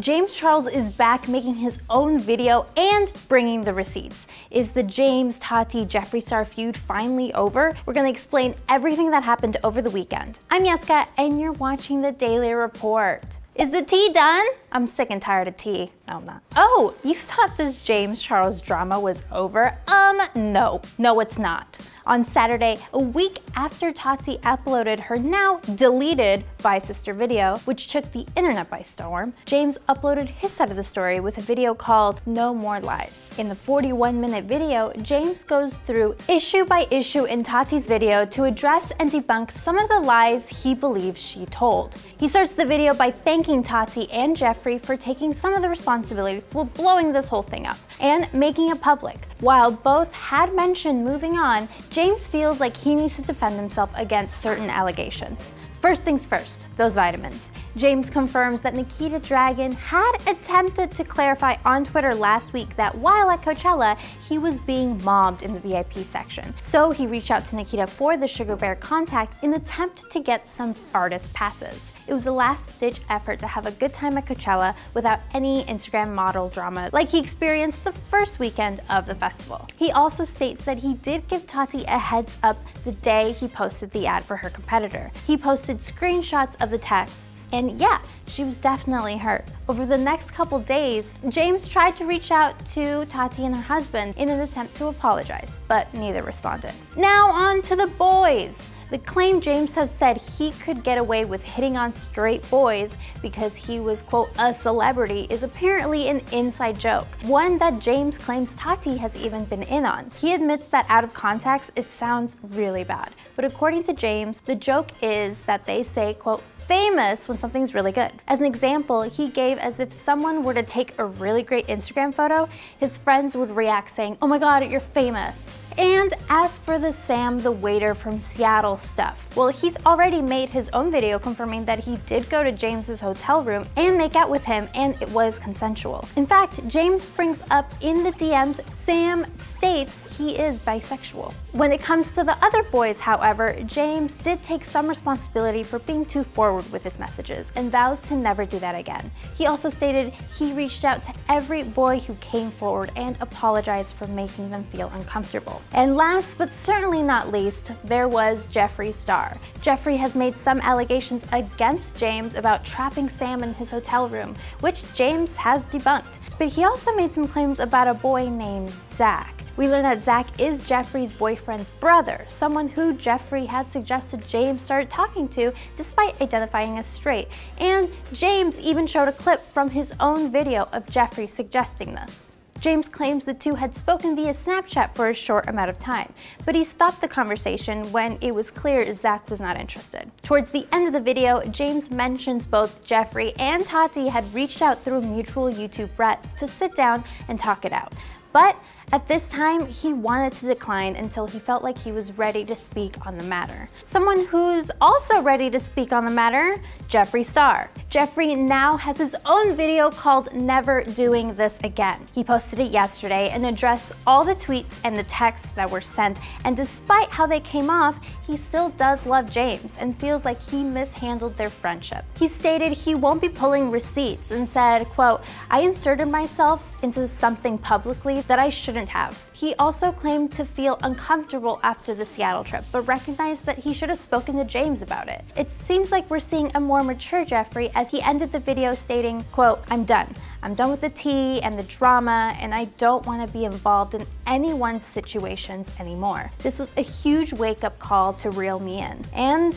James Charles is back making his own video and bringing the receipts. Is the James, Tati, Jeffree Star feud finally over? We're gonna explain everything that happened over the weekend. I'm Yeska and you're watching the Daily Report. Is the tea done? I'm sick and tired of tea. No, I'm not. Oh, you thought this James Charles drama was over? Um, no. No, it's not on Saturday, a week after Tati uploaded her now deleted Bye Sister video, which took the internet by storm, James uploaded his side of the story with a video called No More Lies. In the 41 minute video, James goes through issue by issue in Tati's video to address and debunk some of the lies he believes she told. He starts the video by thanking Tati and Jeffree for taking some of the responsibility for blowing this whole thing up and making it public. While both had mentioned moving on, James feels like he needs to defend himself against certain allegations. First things first, those vitamins. James confirms that Nikita Dragun had attempted to clarify on Twitter last week that while at Coachella, he was being mobbed in the VIP section. So he reached out to Nikita for the Sugar Bear contact in attempt to get some artist passes. It was a last-ditch effort to have a good time at Coachella without any Instagram model drama like he experienced the first weekend of the festival. He also states that he did give Tati a heads up the day he posted the ad for her competitor. He posted screenshots of the texts and yeah, she was definitely hurt. Over the next couple days, James tried to reach out to Tati and her husband in an attempt to apologize, but neither responded. Now on to the boys. The claim James has said he could get away with hitting on straight boys because he was, quote, a celebrity is apparently an inside joke, one that James claims Tati has even been in on. He admits that out of context, it sounds really bad. But according to James, the joke is that they say, quote, famous when something's really good. As an example, he gave as if someone were to take a really great Instagram photo, his friends would react saying, oh my god, you're famous. And as for the Sam the waiter from Seattle stuff, well, he's already made his own video confirming that he did go to James's hotel room and make out with him and it was consensual. In fact, James brings up in the DMs, Sam states he is bisexual. When it comes to the other boys, however, James did take some responsibility for being too forward with his messages and vows to never do that again. He also stated he reached out to every boy who came forward and apologized for making them feel uncomfortable. And last but certainly not least, there was Jeffree Star. Jeffree has made some allegations against James about trapping Sam in his hotel room, which James has debunked. But he also made some claims about a boy named Zach. We learn that Zach is Jeffree's boyfriend's brother, someone who Jeffree had suggested James started talking to despite identifying as straight. And James even showed a clip from his own video of Jeffree suggesting this. James claims the two had spoken via Snapchat for a short amount of time, but he stopped the conversation when it was clear Zach was not interested. Towards the end of the video, James mentions both Jeffree and Tati had reached out through a mutual YouTube threat to sit down and talk it out. But at this time, he wanted to decline until he felt like he was ready to speak on the matter. Someone who's also ready to speak on the matter, Jeffree Star. Jeffree now has his own video called Never Doing This Again. He posted it yesterday and addressed all the tweets and the texts that were sent, and despite how they came off, he still does love James and feels like he mishandled their friendship. He stated he won't be pulling receipts and said, quote, I inserted myself into something publicly that I shouldn't shouldn't have. He also claimed to feel uncomfortable after the Seattle trip, but recognized that he should have spoken to James about it. It seems like we're seeing a more mature Jeffree as he ended the video stating, quote, I'm done. I'm done with the tea and the drama, and I don't want to be involved in anyone's situations anymore. This was a huge wake-up call to reel me in. And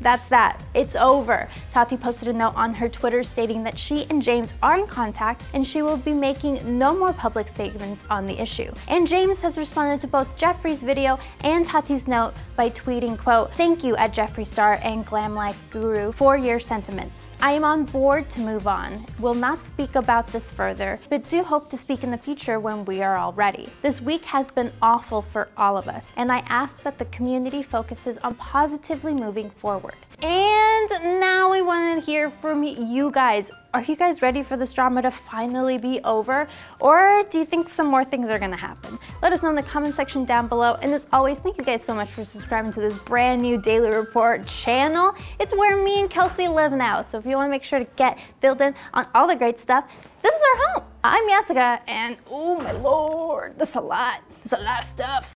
that's that. It's over. Tati posted a note on her Twitter stating that she and James are in contact and she will be making no more public statements on the issue. And James has responded to both Jeffree's video and Tati's note by tweeting, quote, Thank you at Jeffree Star and Glam Life Guru for your sentiments. I am on board to move on. Will not speak about this further, but do hope to speak in the future when we are all ready. This week has been awful for all of us, and I ask that the community focuses on positively moving forward And now we want to hear from you guys. Are you guys ready for this drama to finally be over? Or do you think some more things are gonna happen? Let us know in the comment section down below. And as always, thank you guys so much for subscribing to this brand new Daily Report channel. It's where me and Kelsey live now. So if you wanna make sure to get filled in on all the great stuff, this is our home. I'm Jessica, and oh my lord, that's a lot. It's a lot of stuff.